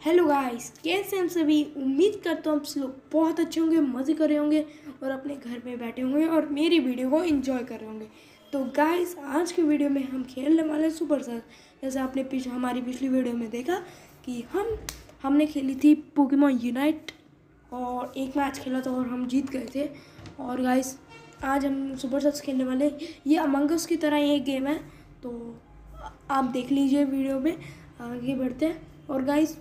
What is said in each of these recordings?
Hello guys कैसे हम सभी? उम्मीद करता हूँ आप लोग बहुत अच्छे होंगे, मज़े कर रहे होंगे और अपने घर में बैठे होंगे और मेरी वीडियो को एंजॉय कर रहे होंगे। तो गाइस आज की वीडियो में हम खेलने वाले हैं सुपर सर जैसे आपने पिछ, हमारी पिछली वीडियो में देखा कि हम, हमने खेली थी पोकेमॉन यूनाइट और एक मैच खेला था और हम जीत गए थे। और गाइस आज हम सुपर सर्स खेलने वाले ये अमंगस की तरह एक गेम है। तो आप देख लीजिए वीडियो में, आगे बढ़ते हैं। और गाइस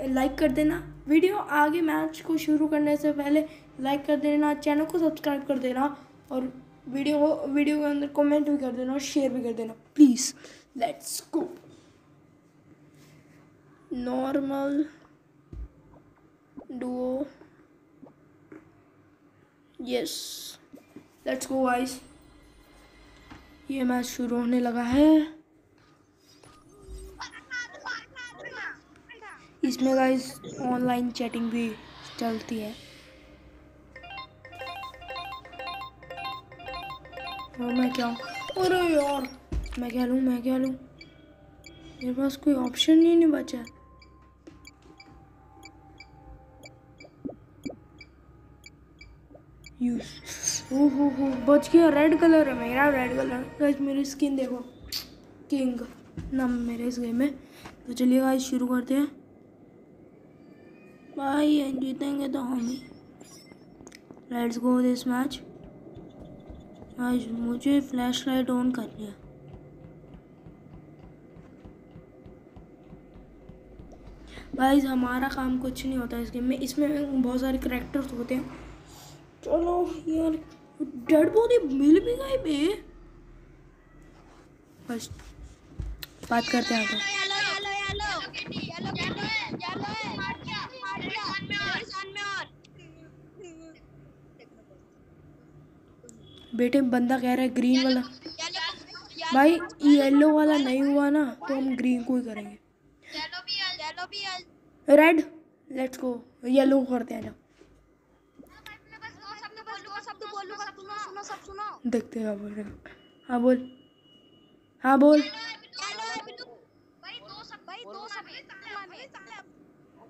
लाइक कर देना। वीडियो आगे मैच को शुरू करने से पहले लाइक कर देना चैनल को सब्सक्राइब कर देना और वीडियो वीडियो के अंदर कमेंट भी कर देना और शेयर भी कर देना। Please let's go normal duo yes let's go wise ये मैच शुरू होने लगा है। इसमें गाइस ऑनलाइन चैटिंग भी चलती है। और मैं क्या हूँ? अरे यार, मैं क्या लूँ, मैं क्या लूँ? मेरे पास कोई ऑप्शन ही नहीं बचा। यूज़ ओहो हो, बच गया रेड कलर है मेरा रेड कलर गाइस मेरी स्किन देखो। किंग नाम मेरे इस गेम में। तो चलिए गाइस शुरू करते हैं। भाई जीतेंगे तो हम ही। लेट्स गो दिस मैच आज मुझे फ्लैश लाइट ऑन कर लिया भाई हमारा काम कुछ नहीं होता इस गेम में। इसमें बहुत सारे करेक्टर्स होते हैं। चलो यार डेड बॉडी मिल भी गई बे। बस, बात करते हैं तो बेटे, बंदा कह रहा है ग्रीन वाला। भाई येलो वाला नहीं हुआ ना तो हम ग्रीन को ही करेंगे। रेड लेट्स गो येलो करते हैं देखते हैं बोल। हाँ बोल। हाँ बोल।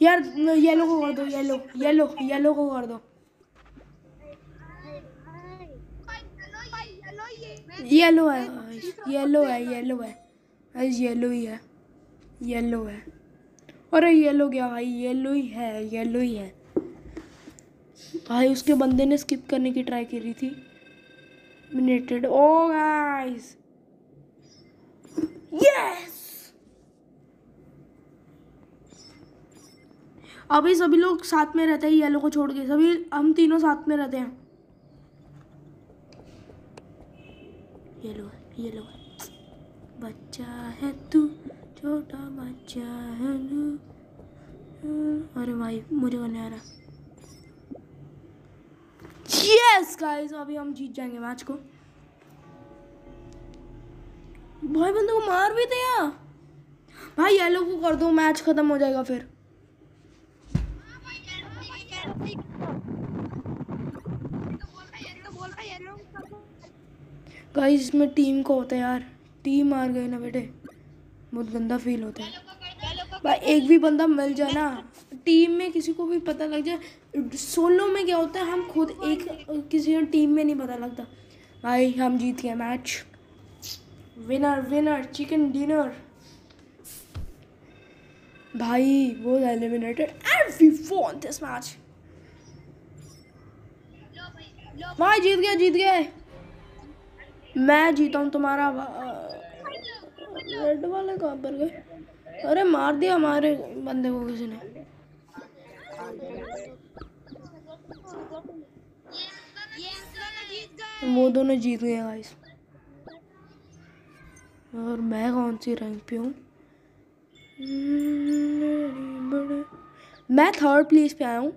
यार येलो को कर दो येलो येलो येलो को कर दो येलो है येलो है येलो है गाइस येलो ही है येलो है अरे येलो क्या भाई येलो ही है येलो ही है भाई उसके बंदे ने स्किप करने की ट्राई करी थी। मिनेटेड ओ गाइस यस अभी सभी लोग साथ में रहते हैं येलो को छोड़ के। सभी, हम तीनों साथ में रहते हैं। येलो येलो बच्चा है तू, छोटा बच्चा है अरे भाई, मुझे को नहीं आ रहा। यस गाइस अभी हम जीत जाएँगे मैच को। भाई, बंदे को मार भी दिया। भाई येलो को कर दो मैच खत्म हो जाएगा फिर। गाइस इसमें टीम को होता है यार। टीम मार गए ना बेटे। बहुत गंदा फील होता है। भाई, एक भी बंदा मिल जाए ना टीम में किसी को भी पता लग जाए सोलो में क्या होता है, हम खुद एक, किसी टीम में नहीं पता लगता। भाई, हम जीत गए match winner winner chicken dinner भाई, वो eliminated and we this match भाई जीत गए जीत गए मैं जीता हूँ तुम्हारा रेड वाले कहाँ पर गए? अरे मार दिया हमारे बंदे को किसी ने। वो दोनों जीत गए गाइस और मैं कौन सी रैंक पे हूँ? मैं थर्ड प्लेस पे आया हूँ।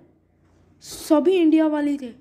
सभी इंडिया वाले थे।